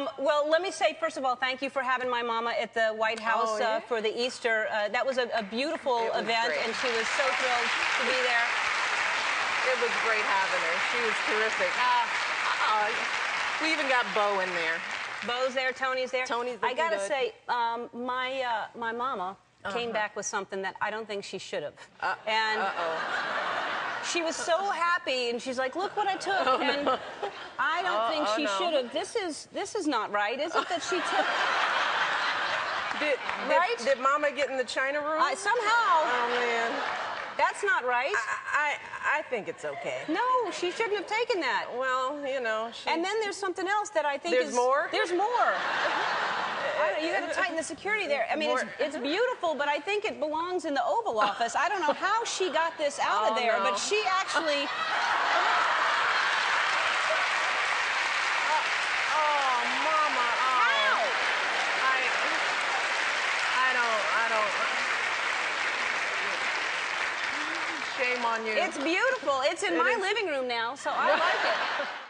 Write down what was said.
Um, well, let me say, first of all, thank you for having my mama at the White House Oh, yeah? uh, for the Easter. Uh, that was a, a beautiful was event, great. and she was so thrilled to be there. It was great having her. She was terrific. Uh, we even got Bo in there. Bo's there, Tony's there. Tony's there. I gotta good. say, um, my uh, my mama Uh-huh. came back with something that I don't think she should have. and Uh-oh. She was so happy, and she's like, "Look what I took." Oh, and I don't think oh, she no. should have. This is this is not right, is it? That she took. Did, did, Right? did Mama get in the China room? I, somehow, oh, man. that's not right. I, I, I think it's okay. No, she shouldn't have taken that. Well, you know. She, And then there's something else that I think There's is more? There's more. You got to tighten the security there. I mean, it's, it's beautiful, but I think it belongs in the Oval Office. I don't know how she got this out Oh, of there, no. but she actually. Oh, oh, mama. How? I, I don't, I don't. Shame on you. It's beautiful. It's in It my is. living room now, so I like it.